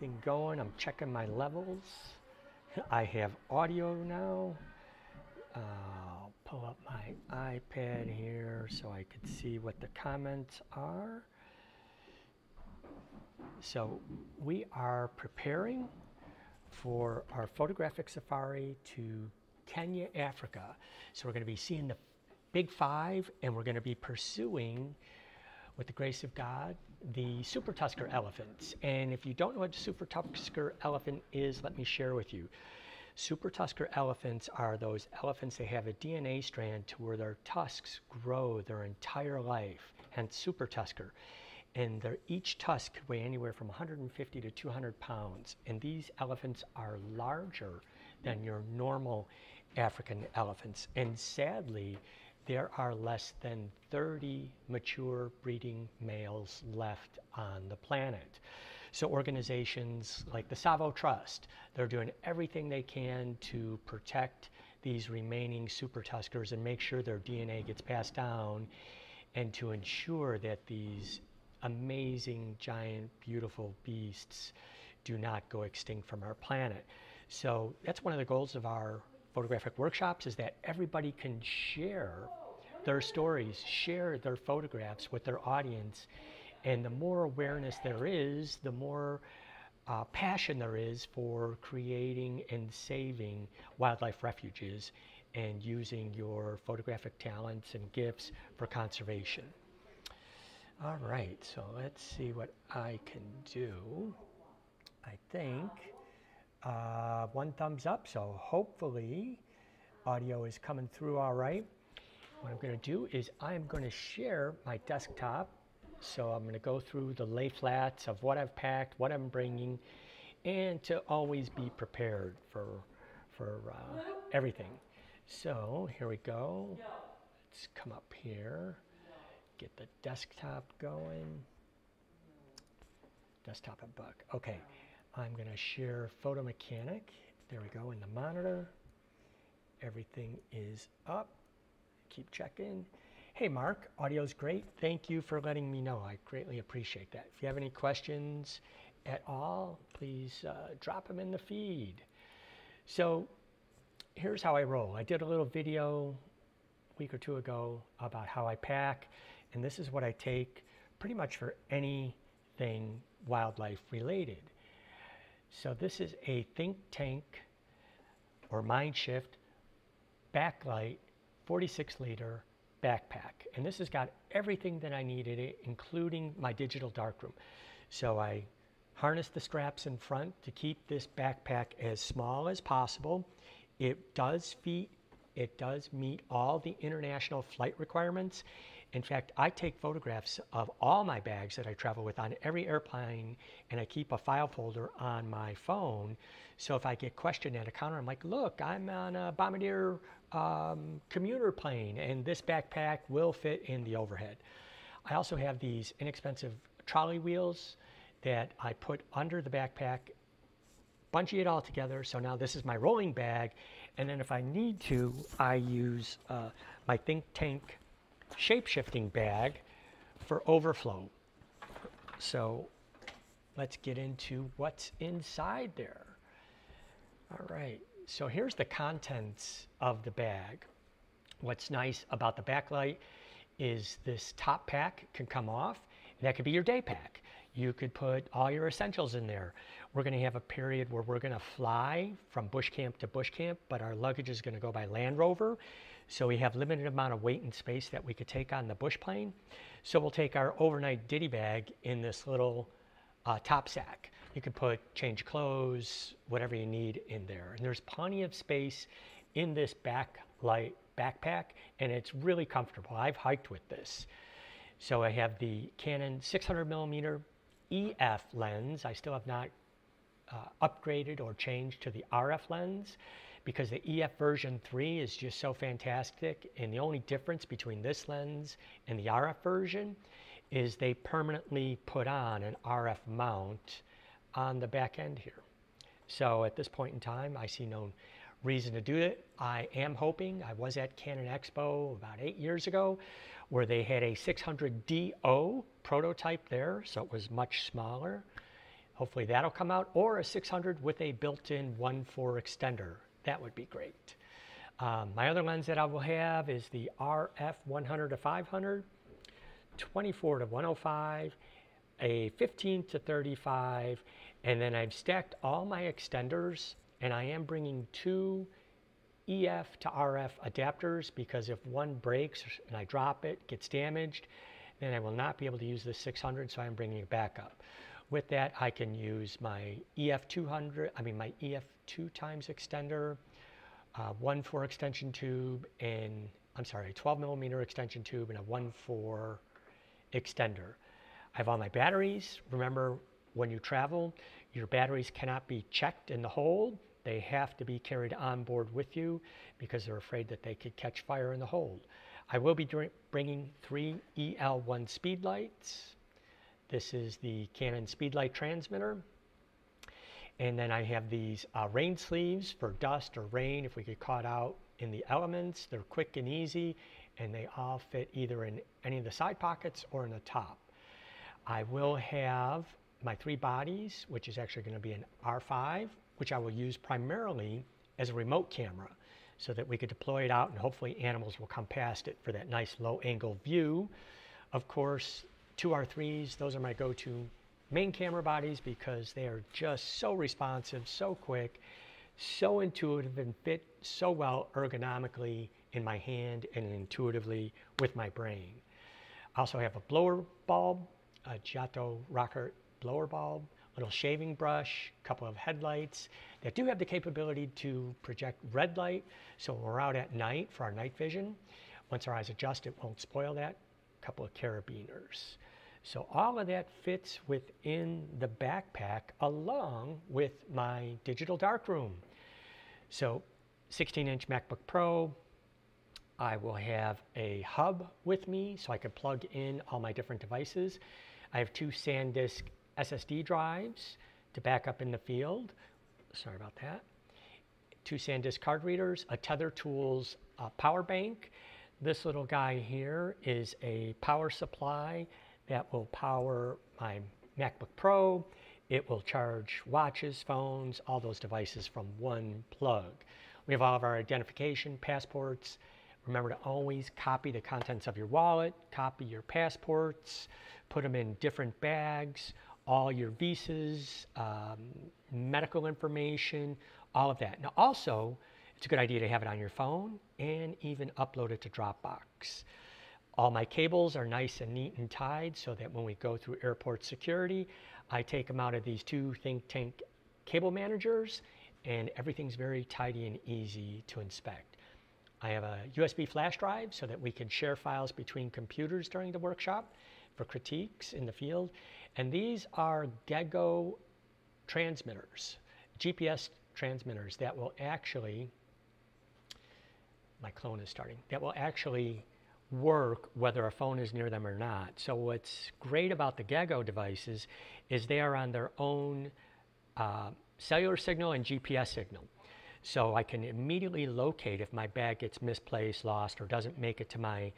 everything going. I'm checking my levels. I have audio now. I'll pull up my iPad here so I could see what the comments are. So we are preparing for our photographic safari to Kenya, Africa. So we're going to be seeing the big five and we're going to be pursuing, with the grace of God, the super tusker elephants. And if you don't know what a super tusker elephant is, let me share with you. Super tusker elephants are those elephants that have a DNA strand to where their tusks grow their entire life, hence super tusker and each tusk weigh anywhere from 150 to 200 pounds. And these elephants are larger than your normal African elephants. And sadly, there are less than 30 mature breeding males left on the planet. So organizations like the Tsavo Trust, they're doing everything they can to protect these remaining super tuskers and make sure their DNA gets passed down and to ensure that these amazing, giant, beautiful beasts do not go extinct from our planet. So that's one of the goals of our photographic workshops is that everybody can share their stories, share their photographs with their audience. And the more awareness there is, the more uh, passion there is for creating and saving wildlife refuges and using your photographic talents and gifts for conservation. All right, so let's see what I can do. I think uh, one thumbs up, so hopefully audio is coming through all right. What I'm going to do is I'm going to share my desktop. So I'm going to go through the lay flats of what I've packed, what I'm bringing, and to always be prepared for, for uh, everything. So here we go. Let's come up here get the desktop going. Desktop and book. Okay, I'm going to share Photo Mechanic. There we go in the monitor. Everything is up. Keep checking. Hey Mark, audio's great. Thank you for letting me know. I greatly appreciate that. If you have any questions at all, please uh, drop them in the feed. So here's how I roll. I did a little video a week or two ago about how I pack and this is what I take pretty much for anything wildlife related. So this is a Think Tank or Mindshift backlight 46 liter backpack. And this has got everything that I needed, eh, including my digital darkroom. So I harnessed the straps in front to keep this backpack as small as possible. It does fit, it does meet all the international flight requirements in fact, I take photographs of all my bags that I travel with on every airplane, and I keep a file folder on my phone. So if I get questioned at a counter, I'm like, look, I'm on a Bombardier um, commuter plane, and this backpack will fit in the overhead. I also have these inexpensive trolley wheels that I put under the backpack, bungee it all together. So now this is my rolling bag. And then if I need to, I use uh, my Think Tank shape-shifting bag for overflow. So let's get into what's inside there. All right, so here's the contents of the bag. What's nice about the backlight is this top pack can come off. That could be your day pack. You could put all your essentials in there. We're going to have a period where we're going to fly from bush camp to bush camp, but our luggage is going to go by Land Rover. So we have limited amount of weight and space that we could take on the bush plane. So we'll take our overnight ditty bag in this little uh, top sack. You can put change clothes, whatever you need in there. And there's plenty of space in this backlight backpack and it's really comfortable. I've hiked with this. So I have the Canon 600 millimeter EF lens. I still have not uh, upgraded or changed to the RF lens because the EF version 3 is just so fantastic. And the only difference between this lens and the RF version is they permanently put on an RF mount on the back end here. So at this point in time, I see no reason to do it. I am hoping, I was at Canon Expo about eight years ago, where they had a 600DO prototype there, so it was much smaller. Hopefully that'll come out, or a 600 with a built-in 1.4 extender. That would be great. Um, my other lens that I will have is the RF 100 to 500, 24 to 105, a 15 to 35, and then I've stacked all my extenders, and I am bringing two EF to RF adapters because if one breaks and I drop it, gets damaged, then I will not be able to use the 600, so I'm bringing it back up. With that, I can use my EF200, I mean my EF2 times extender, uh, 1.4 extension tube, and I'm sorry, a 12 millimeter extension tube and a 1.4 extender. I have all my batteries. Remember, when you travel, your batteries cannot be checked in the hold. They have to be carried on board with you because they're afraid that they could catch fire in the hold. I will be bringing three EL1 speed lights. This is the Canon Speedlight transmitter. And then I have these uh, rain sleeves for dust or rain if we get caught out in the elements. They're quick and easy and they all fit either in any of the side pockets or in the top. I will have my three bodies, which is actually going to be an R5, which I will use primarily as a remote camera so that we could deploy it out and hopefully animals will come past it for that nice low angle view. Of course, two R3s, those are my go-to main camera bodies because they are just so responsive, so quick, so intuitive and fit so well ergonomically in my hand and intuitively with my brain. I also have a blower bulb, a Giottos Rocket blower bulb, a little shaving brush, a couple of headlights that do have the capability to project red light. So when we're out at night for our night vision, once our eyes adjust, it won't spoil that. A couple of carabiners. So all of that fits within the backpack along with my digital darkroom. So 16 inch MacBook Pro, I will have a hub with me so I can plug in all my different devices. I have two SanDisk SSD drives to back up in the field. Sorry about that. Two SanDisk card readers, a Tether Tools uh, power bank. This little guy here is a power supply that will power my MacBook Pro. It will charge watches, phones, all those devices from one plug. We have all of our identification, passports. Remember to always copy the contents of your wallet, copy your passports, put them in different bags, all your visas, um, medical information, all of that. Now also, it's a good idea to have it on your phone and even upload it to Dropbox. All my cables are nice and neat and tied so that when we go through airport security, I take them out of these two think tank cable managers and everything's very tidy and easy to inspect. I have a USB flash drive so that we can share files between computers during the workshop for critiques in the field. And these are Gego transmitters, GPS transmitters that will actually, my clone is starting, that will actually work whether a phone is near them or not. So what's great about the Gego devices is they are on their own uh, cellular signal and GPS signal. So I can immediately locate if my bag gets misplaced, lost, or doesn't make it to my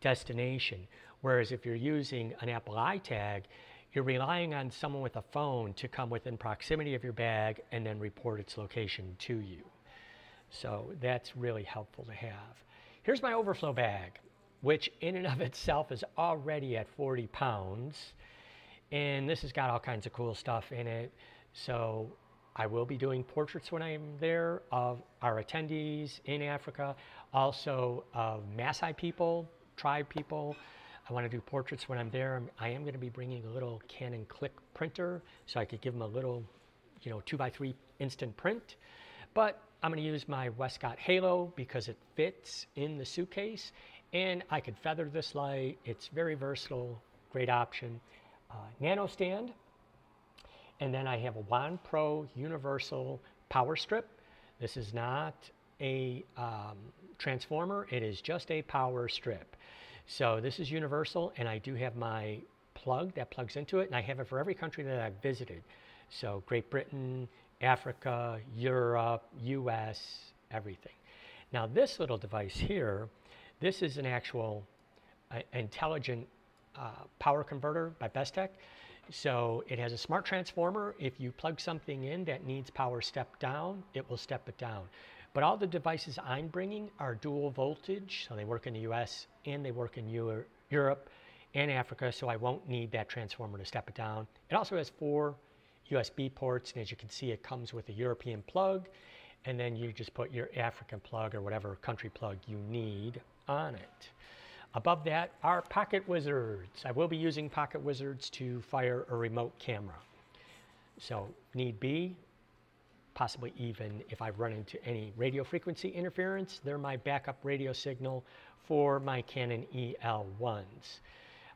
destination. Whereas if you're using an Apple AirTag, you're relying on someone with a phone to come within proximity of your bag and then report its location to you. So that's really helpful to have. Here's my overflow bag which in and of itself is already at 40 pounds. And this has got all kinds of cool stuff in it. So I will be doing portraits when I'm there of our attendees in Africa, also of Maasai people, tribe people. I want to do portraits when I'm there. I am going to be bringing a little Canon Click printer so I could give them a little, you know, two by three instant print. But I'm going to use my Westcott Halo because it fits in the suitcase and I could feather this light. It's very versatile, great option. Uh, nano stand. And then I have a Wand Pro Universal Power Strip. This is not a um, transformer. It is just a power strip. So this is universal and I do have my plug that plugs into it and I have it for every country that I've visited. So Great Britain, Africa, Europe, US, everything. Now this little device here this is an actual uh, intelligent uh, power converter by Bestek. So it has a smart transformer. If you plug something in that needs power step down, it will step it down. But all the devices I'm bringing are dual voltage, so they work in the US and they work in Europe and Africa, so I won't need that transformer to step it down. It also has four USB ports, and as you can see, it comes with a European plug, and then you just put your African plug or whatever country plug you need on it. Above that are Pocket Wizards. I will be using Pocket Wizards to fire a remote camera. So need be, possibly even if I run into any radio frequency interference, they're my backup radio signal for my Canon EL1s.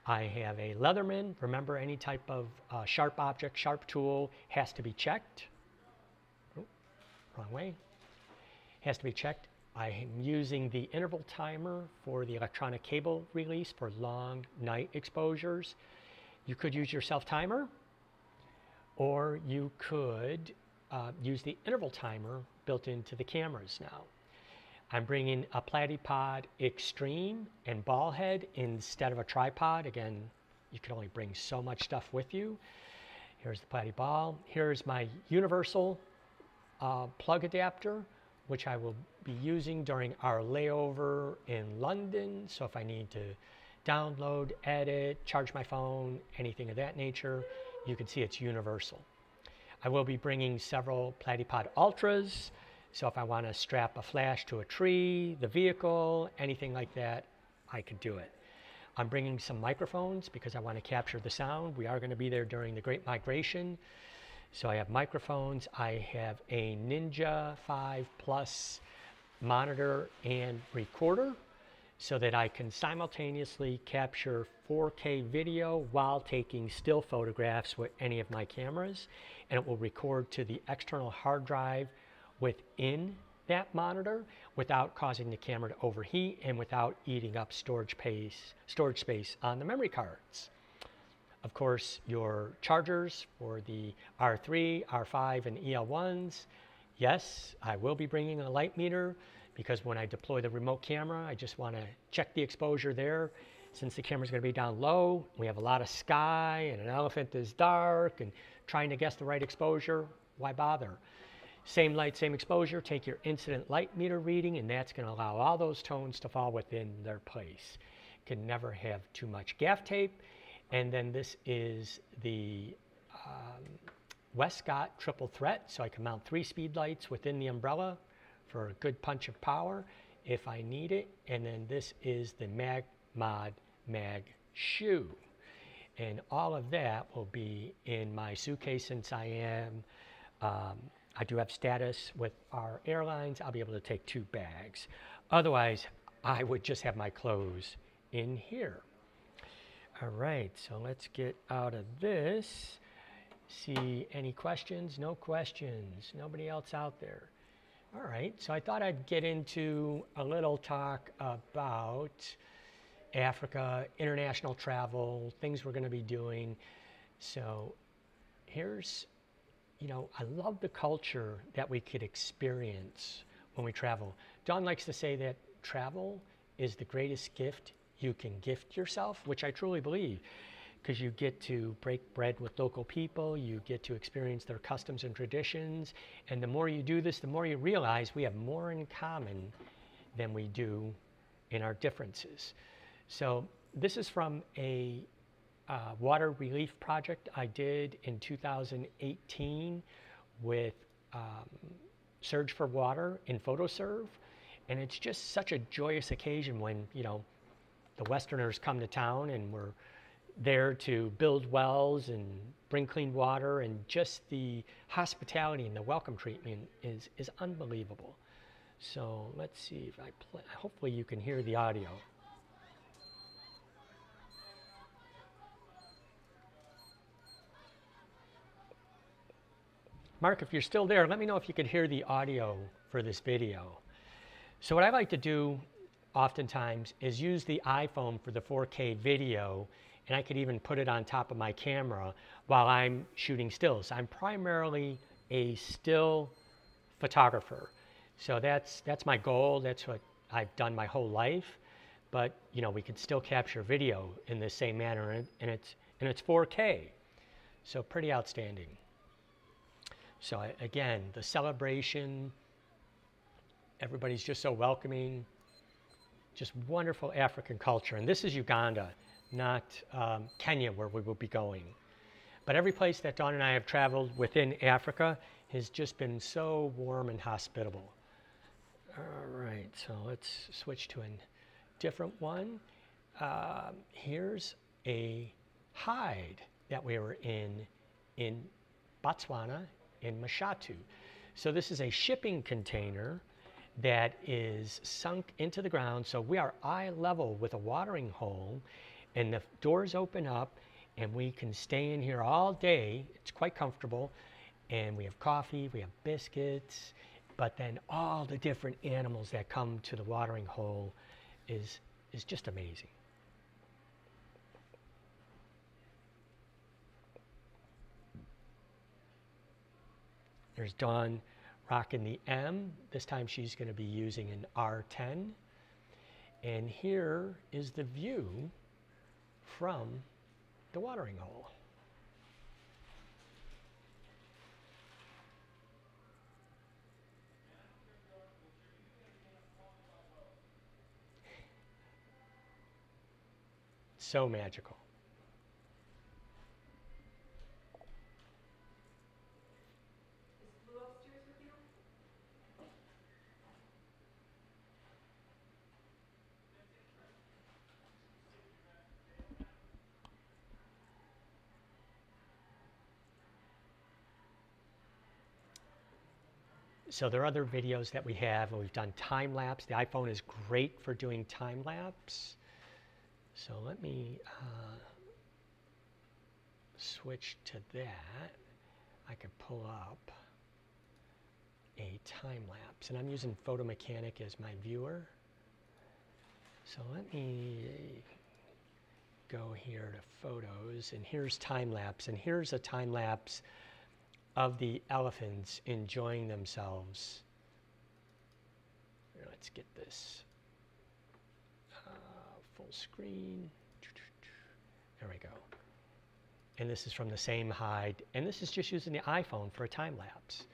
I have a Leatherman. Remember, any type of uh, sharp object, sharp tool has to be checked. Wrong way. Has to be checked. I am using the interval timer for the electronic cable release for long night exposures. You could use your self timer, or you could uh, use the interval timer built into the cameras now. I'm bringing a Platypod Extreme and ball head instead of a tripod. Again, you can only bring so much stuff with you. Here's the Platy Ball. Here's my universal uh, plug adapter, which I will be using during our layover in London. So if I need to download, edit, charge my phone, anything of that nature, you can see it's universal. I will be bringing several Platypod Ultras. So if I want to strap a flash to a tree, the vehicle, anything like that, I could do it. I'm bringing some microphones because I want to capture the sound. We are going to be there during the Great Migration. So I have microphones. I have a Ninja 5 Plus monitor and recorder so that I can simultaneously capture 4K video while taking still photographs with any of my cameras. And it will record to the external hard drive within that monitor without causing the camera to overheat and without eating up storage space, storage space on the memory cards. Of course, your chargers for the R3, R5, and EL1s. Yes, I will be bringing a light meter because when I deploy the remote camera, I just want to check the exposure there. Since the camera is going to be down low, we have a lot of sky and an elephant is dark and trying to guess the right exposure, why bother? Same light, same exposure, take your incident light meter reading, and that's going to allow all those tones to fall within their place. Can never have too much gaff tape. And then this is the um, Westcott triple threat, so I can mount three speed lights within the umbrella for a good punch of power if I need it. And then this is the Mag Mod Mag shoe. And all of that will be in my suitcase since I am um, I do have status with our airlines. I'll be able to take two bags. Otherwise, I would just have my clothes in here. All right, so let's get out of this. See any questions? No questions. Nobody else out there. All right, so I thought I'd get into a little talk about Africa, international travel, things we're going to be doing. So here's you know, I love the culture that we could experience when we travel. Dawn likes to say that travel is the greatest gift you can gift yourself, which I truly believe, because you get to break bread with local people, you get to experience their customs and traditions, and the more you do this, the more you realize we have more in common than we do in our differences. So this is from a uh, water relief project I did in 2018 with um, Surge for Water in PhotoServe. And it's just such a joyous occasion when, you know, the Westerners come to town and we're there to build wells and bring clean water and just the hospitality and the welcome treatment is, is unbelievable. So let's see if I play, hopefully you can hear the audio. Mark, if you're still there, let me know if you could hear the audio for this video. So what I like to do oftentimes is use the iPhone for the 4K video, and I could even put it on top of my camera while I'm shooting stills. I'm primarily a still photographer. So that's, that's my goal. That's what I've done my whole life. But, you know, we can still capture video in the same manner, and, it's, and it's 4K. So pretty outstanding. So again, the celebration, everybody's just so welcoming, just wonderful African culture. And this is Uganda, not um, Kenya, where we will be going. But every place that Dawn and I have traveled within Africa has just been so warm and hospitable. All right, so let's switch to a different one. Uh, here's a hide that we were in in Botswana in Mashatu. So this is a shipping container that is sunk into the ground. So we are eye level with a watering hole and the doors open up and we can stay in here all day. It's quite comfortable. And we have coffee, we have biscuits, but then all the different animals that come to the watering hole is, is just amazing. There's Dawn rocking the M. This time she's going to be using an R10. And here is the view from the watering hole. So magical. So there are other videos that we have, and we've done time lapse. The iPhone is great for doing time lapse. So let me uh, switch to that. I could pull up a time lapse, and I'm using Photo Mechanic as my viewer. So let me go here to photos, and here's time lapse, and here's a time lapse of the elephants enjoying themselves. Let's get this uh, full screen. There we go. And this is from the same hide. And this is just using the iPhone for a time lapse.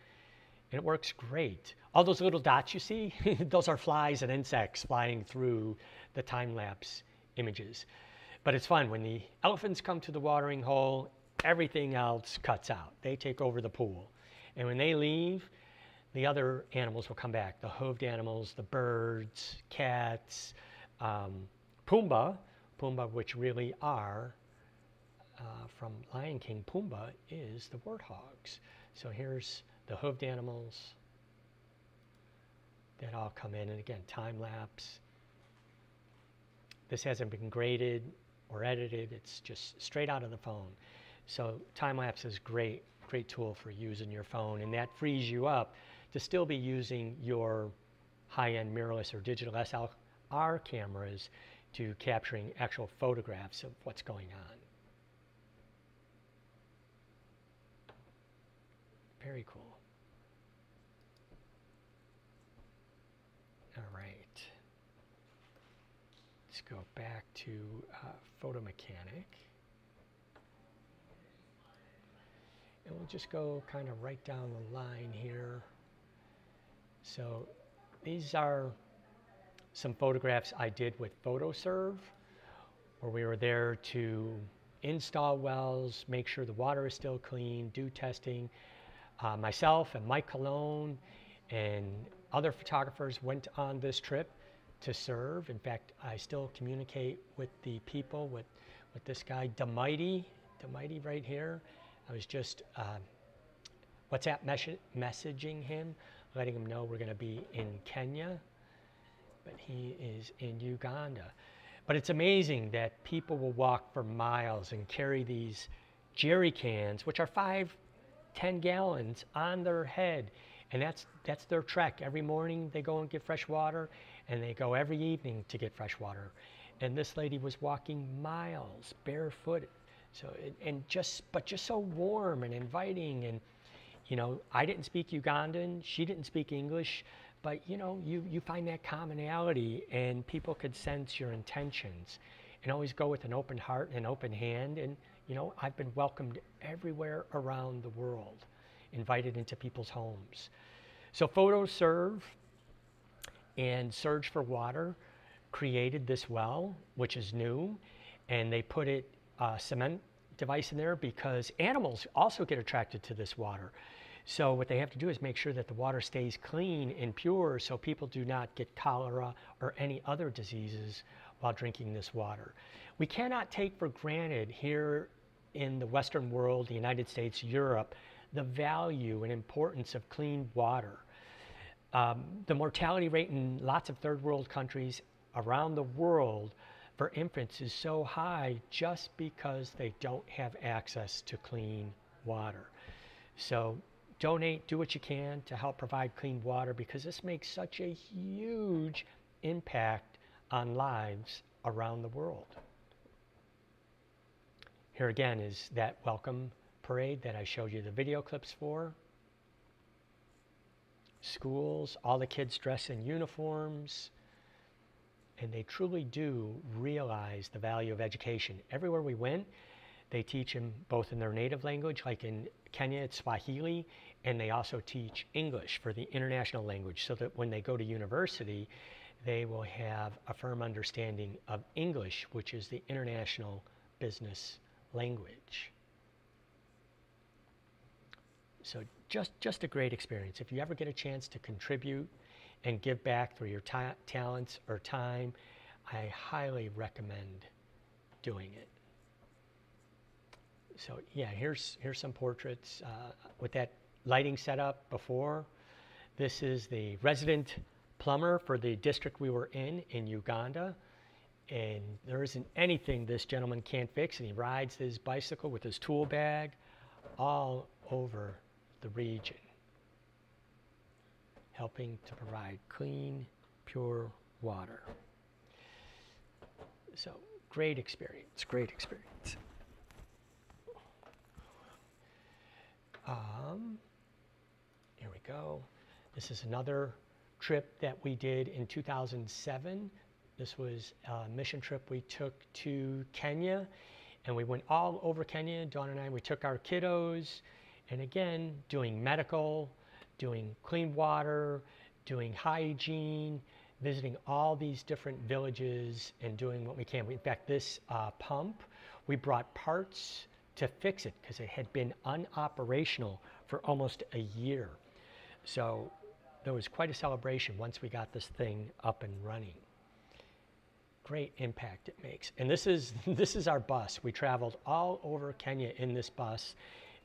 And it works great. All those little dots you see, those are flies and insects flying through the time lapse images. But it's fun when the elephants come to the watering hole everything else cuts out. They take over the pool. And when they leave, the other animals will come back the hooved animals, the birds, cats, um, Pumbaa, Pumbaa, which really are uh, from Lion King, Pumbaa is the warthogs. So here's the hooved animals that all come in. And again, time lapse. This hasn't been graded or edited, it's just straight out of the phone. So time lapse is great, great tool for using your phone, and that frees you up to still be using your high-end mirrorless or digital SLR cameras to capturing actual photographs of what's going on. Very cool. All right. Let's go back to uh, Photomechanic. And we'll just go kind of right down the line here. So these are some photographs I did with PhotoServe, where we were there to install wells, make sure the water is still clean, do testing. Uh, myself and Mike Colón and other photographers went on this trip to serve. In fact, I still communicate with the people, with, with this guy, Demighty, Demighty right here. I was just uh, WhatsApp mes- messaging him, letting him know we're going to be in Kenya, but he is in Uganda. But it's amazing that people will walk for miles and carry these jerry cans, which are five, ten gallons, on their head. And that's, that's their trek. Every morning they go and get fresh water, and they go every evening to get fresh water. And this lady was walking miles barefoot so and just but just so warm and inviting and you know I didn't speak Ugandan, she didn't speak English, but you know you you find that commonality and people could sense your intentions and always go with an open heart and an open hand and You know, I've been welcomed everywhere around the world, invited into people's homes. So PhotoServe and Surge for Water created this well, which is new, and they put it uh, cement device in there because animals also get attracted to this water. So what they have to do is make sure that the water stays clean and pure so people do not get cholera or any other diseases while drinking this water. We cannot take for granted here in the Western world, the United States, Europe, the value and importance of clean water. Um, the mortality rate in lots of third world countries around the world for infants is so high just because they don't have access to clean water. So donate, do what you can to help provide clean water because this makes such a huge impact on lives around the world. Here again is that welcome parade that I showed you the video clips for. Schools, all the kids dress in uniforms, and they truly do realize the value of education. Everywhere we went, they teach them both in their native language, like in Kenya, it's Swahili, and they also teach English for the international language so that when they go to university, they will have a firm understanding of English, which is the international business language. So just, just a great experience. If you ever get a chance to contribute and give back through your ta talents or time, I highly recommend doing it. So yeah, here's, here's some portraits uh, with that lighting setup before. This is the resident plumber for the district we were in in Uganda. And there isn't anything this gentleman can't fix. And he rides his bicycle with his tool bag all over the region, helping to provide clean, pure water. So great experience, great experience. Um, here we go. This is another trip that we did in 2007. This was a mission trip we took to Kenya, and we went all over Kenya. Dawn and I, we took our kiddos, and again, doing medical, doing clean water, doing hygiene, visiting all these different villages and doing what we can. In fact, this uh, pump, we brought parts to fix it because it had been unoperational for almost a year. So there was quite a celebration once we got this thing up and running. Great impact it makes. And this is, this is our bus. We traveled all over Kenya in this bus.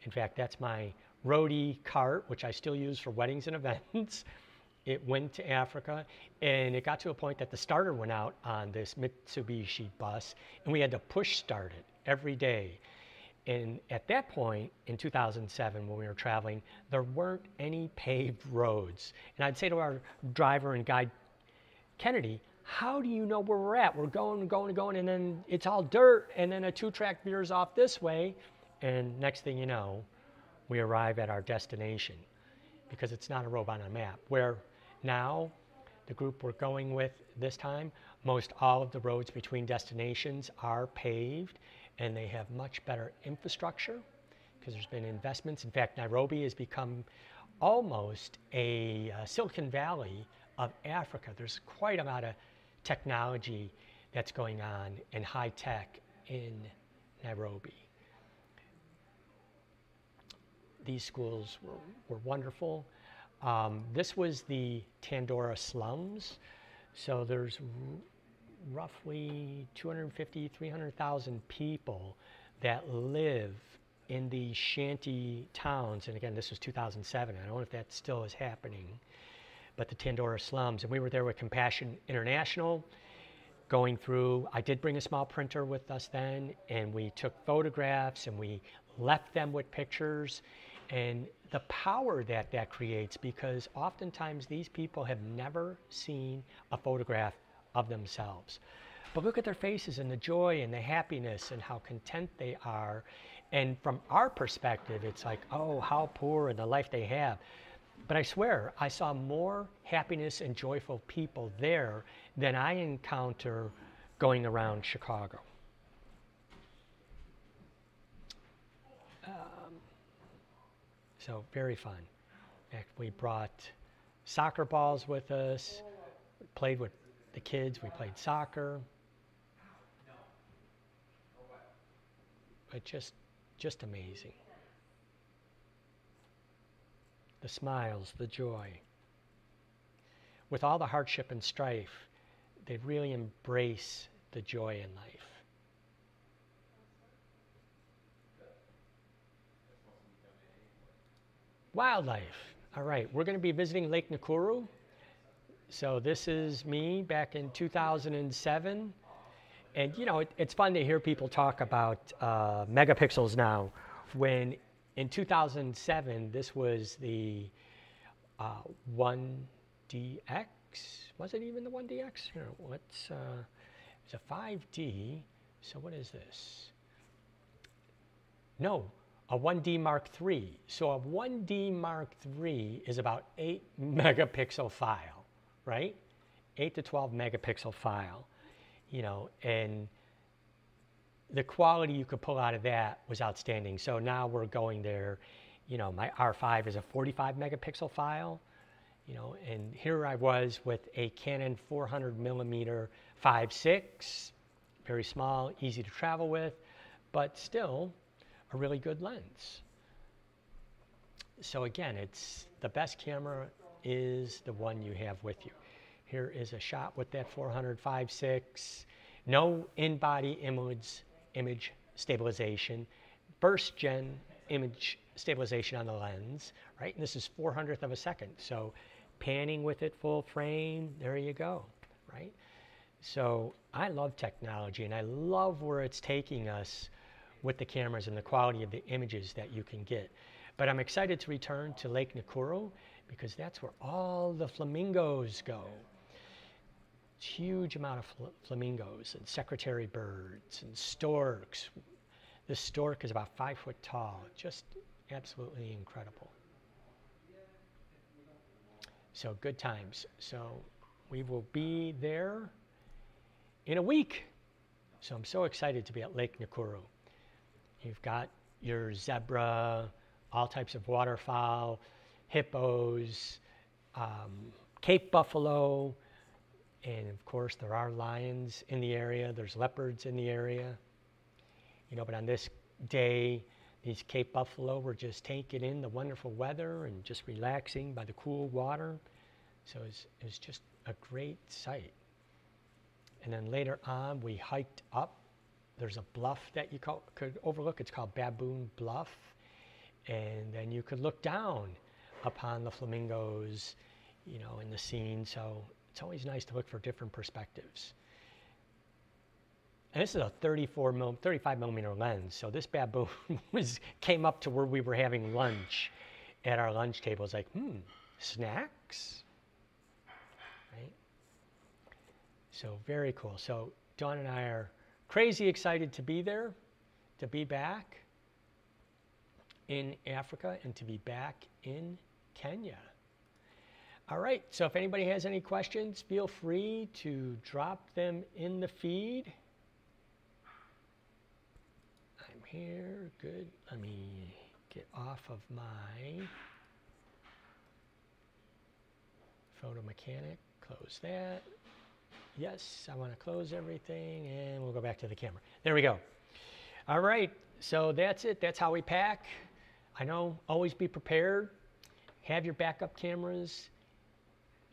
In fact, that's my roadie cart, which I still use for weddings and events. It went to Africa, and it got to a point that the starter went out on this Mitsubishi bus, and we had to push start it every day. And at that point in 2007, when we were traveling, there weren't any paved roads. And I'd say to our driver and guide, Kennedy, how do you know where we're at? We're going, going, going, and then it's all dirt, and then a two track veers off this way. And next thing you know, we arrive at our destination because it's not a road on a map. Where now, the group we're going with this time, most all of the roads between destinations are paved and they have much better infrastructure because there's been investments. In fact, Nairobi has become almost a uh, Silicon Valley of Africa. There's quite a lot of technology that's going on in high tech in Nairobi. These schools were, were wonderful. Um, this was the Dandora slums. So there's roughly 250, 300,000 people that live in these shanty towns. And again, this was 2007. I don't know if that still is happening, but the Dandora slums. And we were there with Compassion International going through. I did bring a small printer with us then, and we took photographs and we left them with pictures. And the power that that creates because oftentimes these people have never seen a photograph of themselves. But look at their faces and the joy and the happiness and how content they are. And from our perspective, it's like, oh, how poor and the life they have. But I swear, I saw more happiness and joyful people there than I encounter going around Chicago. So very fun. We brought soccer balls with us, played with the kids, we played soccer. But just, just amazing. The smiles, the joy. With all the hardship and strife, they really embrace the joy in life. Wildlife. All right, we're going to be visiting Lake Nakuru. So this is me back in 2007. And you know, it, it's fun to hear people talk about uh, megapixels now. When in 2007, this was the uh, 1DX. Was it even the 1DX? Here, what's uh, it's a 5D. So what is this? No, a 1D Mark III. So a 1D Mark III is about 8 megapixel file, right? 8 to 12 megapixel file, you know, and the quality you could pull out of that was outstanding. So now we're going there, you know, my R5 is a 45 megapixel file, you know, and here I was with a Canon 400 millimeter 5.6, very small, easy to travel with, but still a really good lens. So again, it's the best camera is the one you have with you. Here is a shot with that 405.6, no in-body image, image stabilization, burst gen image stabilization on the lens, right? And this is 400th of a second. So panning with it full frame, there you go, right? So I love technology and I love where it's taking us with the cameras and the quality of the images that you can get. But I'm excited to return to Lake Nakuru because that's where all the flamingos go. Huge amount of fl flamingos and secretary birds and storks. This stork is about five foot tall, just absolutely incredible. So good times. So we will be there in a week. So I'm so excited to be at Lake Nakuru. You've got your zebra, all types of waterfowl, hippos, um, Cape buffalo, and of course there are lions in the area. There's leopards in the area. You know, but on this day, these Cape buffalo were just taking in the wonderful weather and just relaxing by the cool water. So it was, it was just a great sight. And then later on, we hiked up there's a bluff that you call, could overlook. It's called Baboon Bluff. And then you could look down upon the flamingos, you know, in the scene. So it's always nice to look for different perspectives. And this is a 34 mil, 35 millimeter lens. So this baboon was came up to where we were having lunch at our lunch table. It's like, hmm, snacks, right? So very cool. So Dawn and I are crazy excited to be there, to be back in Africa, and to be back in Kenya. All right, so if anybody has any questions, feel free to drop them in the feed. I'm here, good. Let me get off of my photo mechanic, close that. Yes, I want to close everything and we'll go back to the camera. There we go. All right, so that's it. That's how we pack. I know, always be prepared. Have your backup cameras.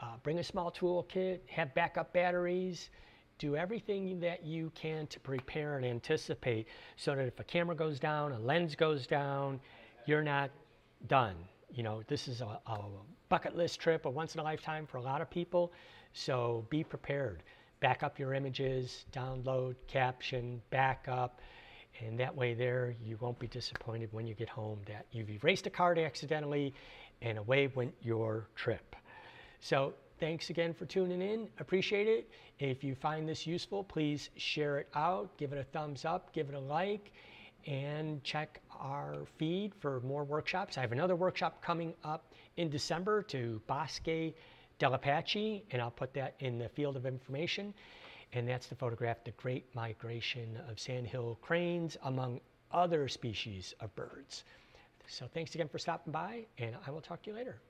Uh, bring a small toolkit. Have backup batteries. Do everything that you can to prepare and anticipate so that if a camera goes down, a lens goes down, you're not done. You know, this is a, a bucket list trip, a once in a lifetime for a lot of people. So be prepared. Back up your images, download, caption, backup, and that way there you won't be disappointed when you get home that you've erased a card accidentally and away went your trip. So thanks again for tuning in. Appreciate it. If you find this useful, please share it out, give it a thumbs up, give it a like, and check our feed for more workshops. I have another workshop coming up in December to Bosque Del Apache, and I'll put that in the field of information. And that's to photograph the great migration of sandhill cranes among other species of birds. So thanks again for stopping by, and I will talk to you later.